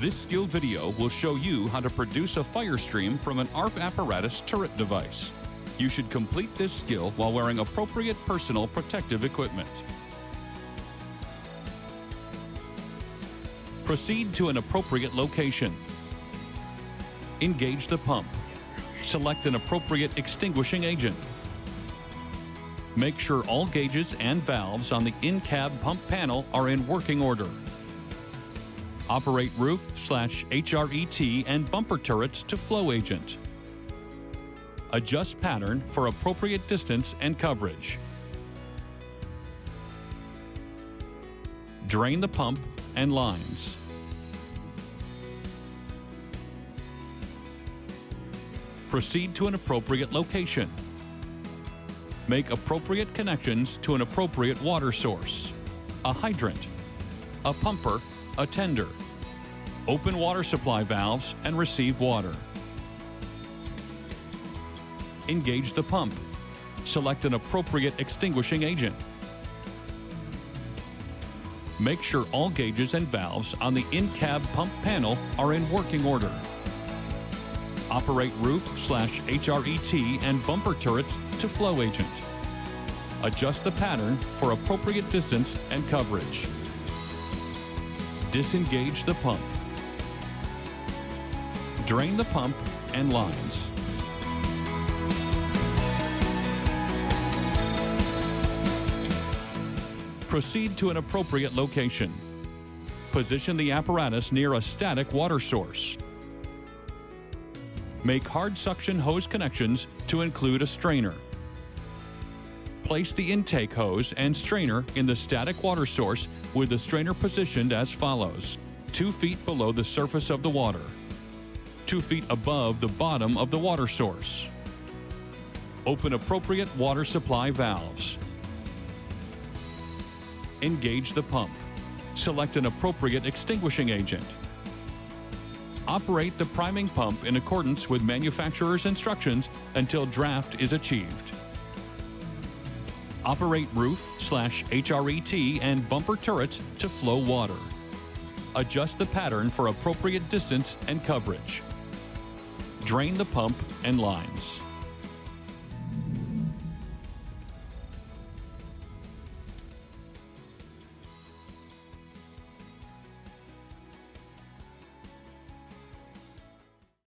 This skill video will show you how to produce a fire stream from an ARFF apparatus turret device. You should complete this skill while wearing appropriate personal protective equipment. Proceed to an appropriate location. Engage the pump. Select an appropriate extinguishing agent. Make sure all gauges and valves on the in-cab pump panel are in working order. Operate roof slash HRET and bumper turrets to flow agent. Adjust pattern for appropriate distance and coverage. Drain the pump and lines. Proceed to an appropriate location. Make appropriate connections to an appropriate water source, a hydrant, a pumper, a tender. Open water supply valves and receive water. Engage the pump. Select an appropriate extinguishing agent. Make sure all gauges and valves on the in-cab pump panel are in working order. Operate roof slash HRET and bumper turrets to flow agent. Adjust the pattern for appropriate distance and coverage. Disengage the pump. Drain the pump and lines. Proceed to an appropriate location. Position the apparatus near a static water source. Make hard suction hose connections to include a strainer. Place the intake hose and strainer in the static water source with the strainer positioned as follows 2 feet below the surface of the water, 2 feet above the bottom of the water source. Open appropriate water supply valves. Engage the pump. Select an appropriate extinguishing agent. Operate the priming pump in accordance with manufacturer's instructions until draft is achieved. Operate roof slash HRET and bumper turrets to flow water. Adjust the pattern for appropriate distance and coverage. Drain the pump and lines.